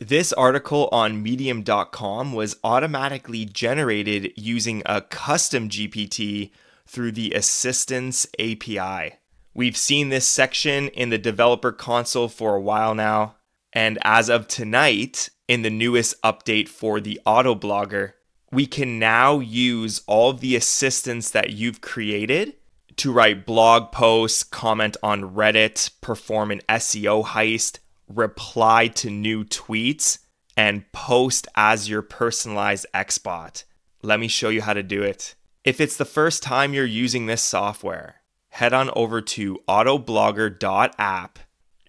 This article on medium.com was automatically generated using a custom GPT through the Assistants API. We've seen this section in the developer console for a while now, and as of tonight, in the newest update for the Autoblogger, we can now use all of the assistants that you've created to write blog posts, comment on Reddit, perform an SEO heist, reply to new tweets, and post as your personalized Xbot. Let me show you how to do it. If it's the first time you're using this software, head on over to autoblogger.app.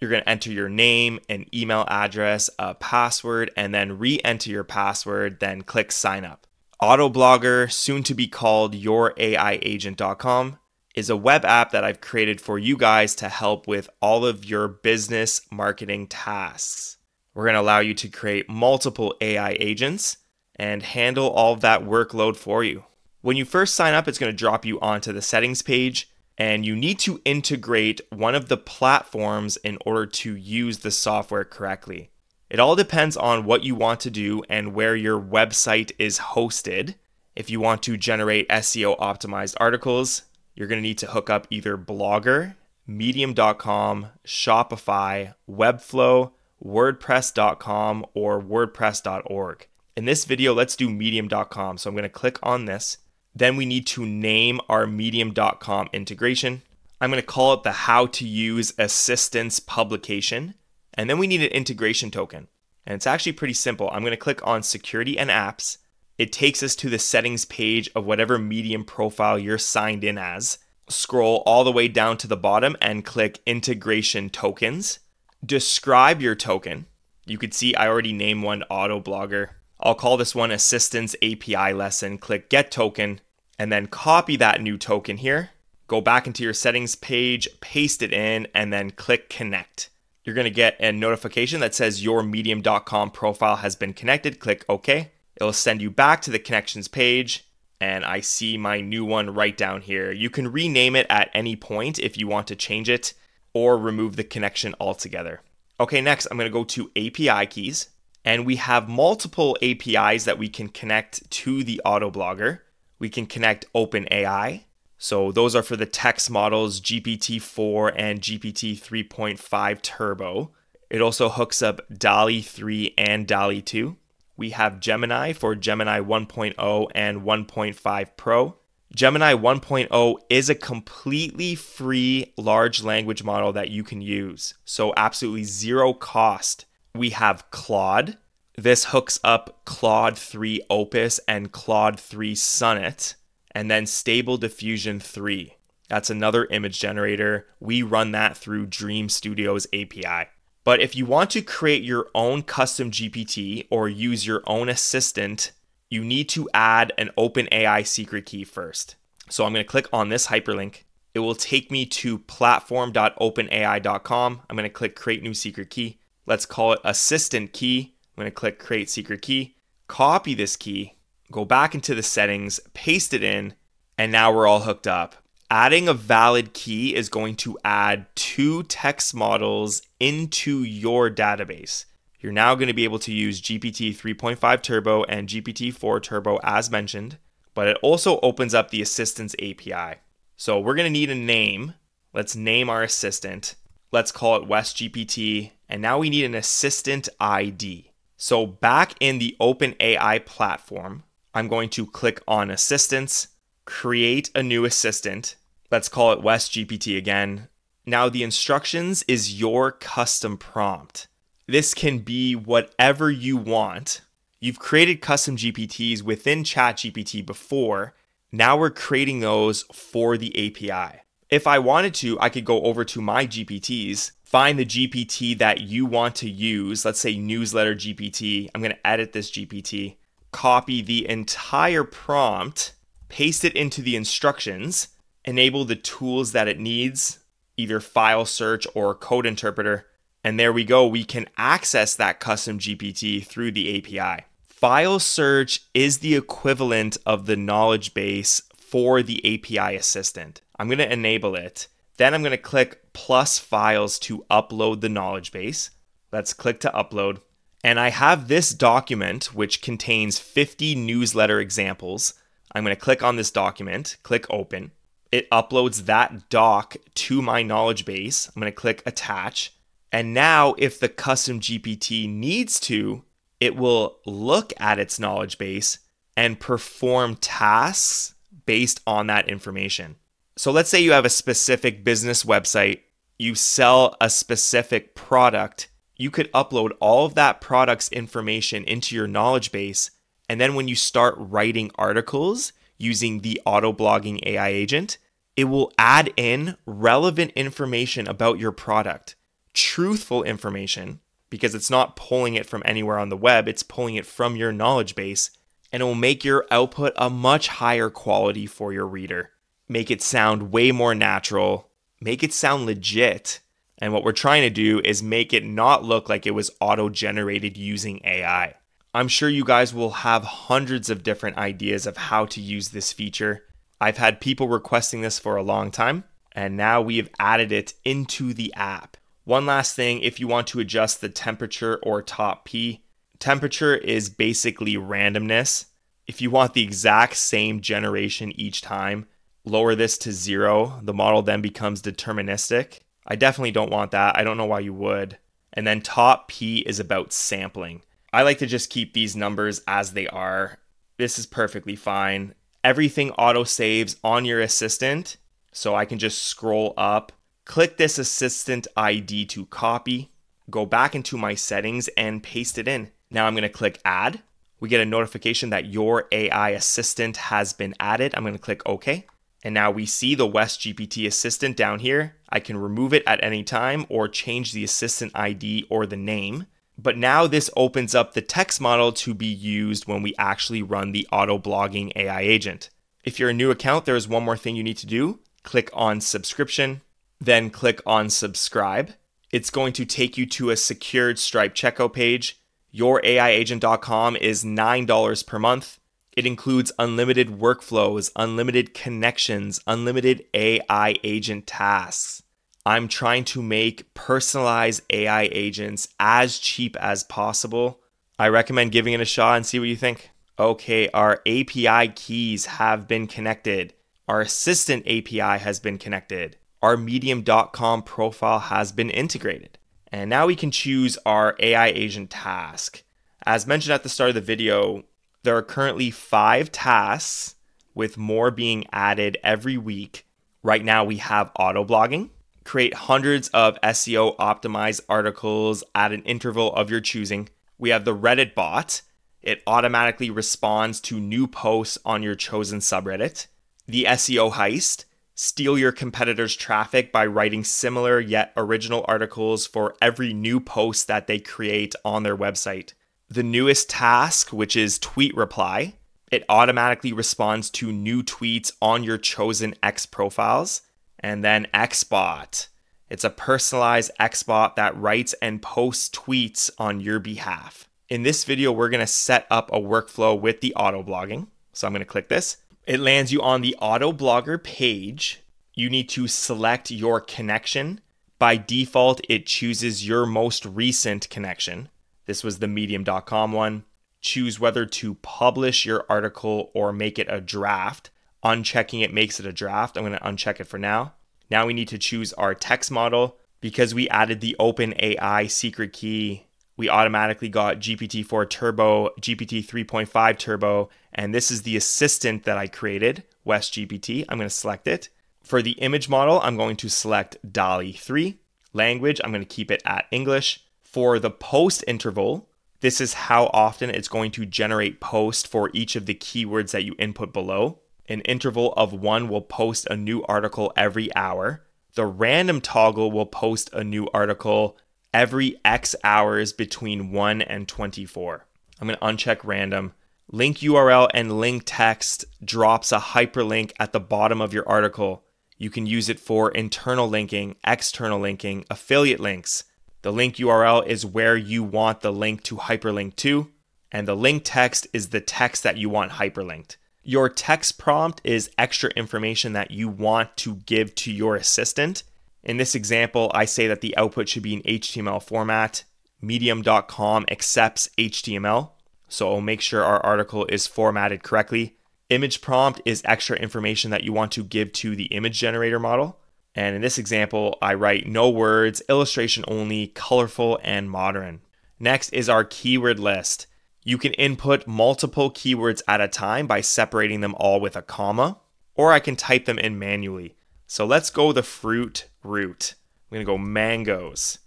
You're going to enter your name, an email address, a password, and then re enter your password, then click sign up. Autoblogger, soon to be called youraiagent.com, is a web app that I've created for you guys to help with all of your business marketing tasks. We're going to allow you to create multiple AI agents and handle all of that workload for you. When you first sign up, it's going to drop you onto the settings page, and you need to integrate one of the platforms in order to use the software correctly. It all depends on what you want to do and where your website is hosted. If you want to generate SEO optimized articles, you're going to need to hook up either Blogger, Medium.com, Shopify, Webflow, WordPress.com, or WordPress.org. In this video, let's do Medium.com. So I'm going to click on this. Then we need to name our Medium.com integration. I'm going to call it the How to Use Assistance publication. And then we need an integration token. And it's actually pretty simple. I'm going to click on Security and Apps it takes us to the settings page of whatever Medium profile you're signed in as. Scroll all the way down to the bottom and click Integration Tokens. Describe your token. You could see I already named one Autoblogger. I'll call this one Assistants API Lesson. Click Get Token and then copy that new token here. Go back into your settings page, paste it in, and then click Connect. You're going to get a notification that says your medium.com profile has been connected. Click OK. It'll send you back to the connections page and I see my new one right down here. You can rename it at any point if you want to change it or remove the connection altogether. Okay, next I'm going to go to API keys and we have multiple APIs that we can connect to the Autoblogger. We can connect OpenAI. So those are for the text models GPT-4 and GPT 3.5 Turbo. It also hooks up DALL-E 3 and DALL-E 2 we have Gemini for Gemini 1.0 and 1.5 Pro. Gemini 1.0 is a completely free large language model that you can use, so absolutely zero cost. We have Claude. This hooks up Claude 3 Opus and Claude 3 Sonnet, and then Stable Diffusion 3. That's another image generator. We run that through DreamStudio's API. But if you want to create your own custom GPT or use your own assistant, you need to add an OpenAI secret key first. So I'm going to click on this hyperlink. It will take me to platform.openai.com. I'm going to click create new secret key. Let's call it assistant key. I'm going to click create secret key, copy this key, go back into the settings, paste it in, and now we're all hooked up adding a valid key is going to add two text models into your database. You're now going to be able to use GPT 3.5 Turbo and GPT 4 Turbo as mentioned, but it also opens up the Assistants API. So we're going to need a name. Let's name our assistant. Let's call it WesGPT. And now we need an assistant ID. So back in the OpenAI platform, I'm going to click on Assistants, create a new assistant, Let's call it WesGPT again. Now, the instructions is your custom prompt. This can be whatever you want. You've created custom GPTs within ChatGPT before. Now we're creating those for the API. If I wanted to, I could go over to my GPTs, find the GPT that you want to use. Let's say newsletter GPT. I'm going to edit this GPT, copy the entire prompt, paste it into the instructions, enable the tools that it needs, either file search or code interpreter. And there we go, we can access that custom GPT through the API. File search is the equivalent of the knowledge base for the API assistant. I'm going to enable it. Then I'm going to click plus files to upload the knowledge base. Let's click to upload. And I have this document, which contains 50 newsletter examples. I'm going to click on this document, click open. It uploads that doc to my knowledge base. I'm going to click attach. And now, if the custom GPT needs to, it will look at its knowledge base and perform tasks based on that information. So let's say you have a specific business website, you sell a specific product, you could upload all of that product's information into your knowledge base. And then when you start writing articles using the auto blogging AI agent, it will add in relevant information about your product, truthful information, because it's not pulling it from anywhere on the web, it's pulling it from your knowledge base, and it will make your output a much higher quality for your reader make it sound way more natural, make it sound legit. And what we're trying to do is make it not look like it was auto generated using AI. I'm sure you guys will have hundreds of different ideas of how to use this feature. I've had people requesting this for a long time, and now we have added it into the app. One last thing if you want to adjust the temperature or top P, temperature is basically randomness. If you want the exact same generation each time, lower this to zero, the model then becomes deterministic. I definitely don't want that. I don't know why you would. And then top P is about sampling. I like to just keep these numbers as they are. This is perfectly fine. Everything auto saves on your assistant. So I can just scroll up, click this assistant ID to copy, go back into my settings and paste it in. Now I'm going to click add. We get a notification that your AI assistant has been added. I'm going to click OK. And now we see the WesGPT assistant down here. I can remove it at any time or change the assistant ID or the name. But now this opens up the text model to be used when we actually run the auto blogging AI agent. If you're a new account, there is one more thing you need to do. Click on subscription, then click on subscribe. It's going to take you to a secured Stripe checkout page. Your YourAIagent.com is $9 per month. It includes unlimited workflows, unlimited connections, unlimited AI agent tasks. I'm trying to make personalized AI agents as cheap as possible. I recommend giving it a shot and see what you think. Okay, our API keys have been connected. Our assistant API has been connected. Our medium.com profile has been integrated. And now we can choose our AI agent task. As mentioned at the start of the video, there are currently five tasks, with more being added every week. Right now, we have auto blogging, create hundreds of SEO optimized articles at an interval of your choosing. We have the Reddit bot, it automatically responds to new posts on your chosen subreddit. The SEO heist, steal your competitors' traffic by writing similar yet original articles for every new post that they create on their website the newest task, which is tweet reply. It automatically responds to new tweets on your chosen X profiles. And then XBot. It's a personalized XBot that writes and posts tweets on your behalf. In this video, we're to set up a workflow with the auto blogging. So I'm to click this. It lands you on the auto blogger page. You need to select your connection. By default, it chooses your most recent connection. This was the medium.com one. Choose whether to publish your article or make it a draft. Unchecking it makes it a draft. I'm going to uncheck it for now. Now we need to choose our text model. Because we added the OpenAI secret key, we automatically got GPT-4 Turbo, GPT 3.5 Turbo, and this is the assistant that I created, WesGPT. I'm going to select it. For the image model, I'm going to select DALL-E 3. Language, I'm going to keep it at English. For the post interval, this is how often it's going to generate post for each of the keywords that you input below. An interval of one will post a new article every hour. The random toggle will post a new article every X hours between 1 and 24. I'm going to uncheck random. Link URL and link text drops a hyperlink at the bottom of your article. You can use it for internal linking, external linking, affiliate links. The link URL is where you want the link to hyperlink to, and the link text is the text that you want hyperlinked. Your text prompt is extra information that you want to give to your assistant. In this example, I say that the output should be in HTML format. medium.com accepts HTML, so it'll make sure our article is formatted correctly. Image prompt is extra information that you want to give to the image generator model. And in this example, I write no words, illustration only, colorful, and modern. Next is our keyword list. You can input multiple keywords at a time by separating them all with a comma, or I can type them in manually. So let's go the fruit route. I'm gonna go mangoes,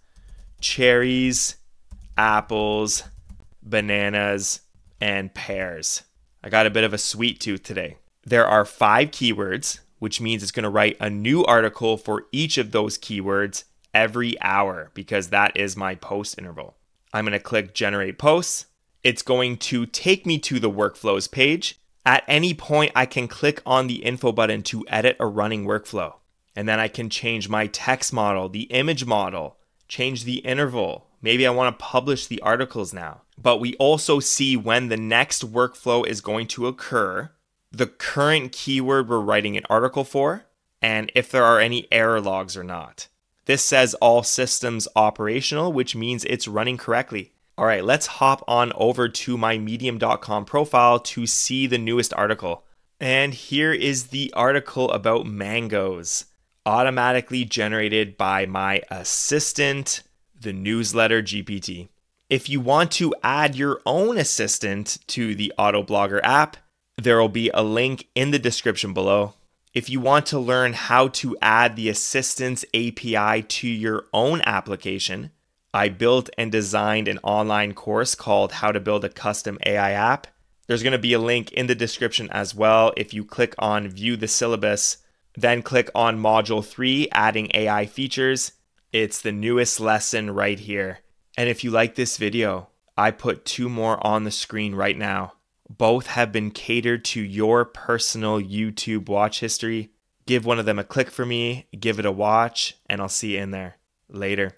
cherries, apples, bananas, and pears. I got a bit of a sweet tooth today. There are five keywords, which means it's to write a new article for each of those keywords every hour because that is my post interval. I'm to click generate posts. It's going to take me to the workflows page. At any point, I can click on the info button to edit a running workflow. And then I can change my text model, the image model, change the interval. Maybe I want to publish the articles now. But we also see when the next workflow is going to occur, the current keyword we're writing an article for, and if there are any error logs or not. This says all systems operational, which means it's running correctly. All right, let's hop on over to my medium.com profile to see the newest article. And here is the article about mangoes automatically generated by my assistant, the newsletter GPT. If you want to add your own assistant to the Autoblogger app, there will be a link in the description below. If you want to learn how to add the Assistants API to your own application, I built and designed an online course called How to Build a Custom AI App. There's going to be a link in the description as well. If you click on View the Syllabus, then click on Module 3, Adding AI Features. It's the newest lesson right here. And if you like this video, I put two more on the screen right now. Both have been catered to your personal YouTube watch history. Give one of them a click for me, give it a watch, and I'll see you in there. Later.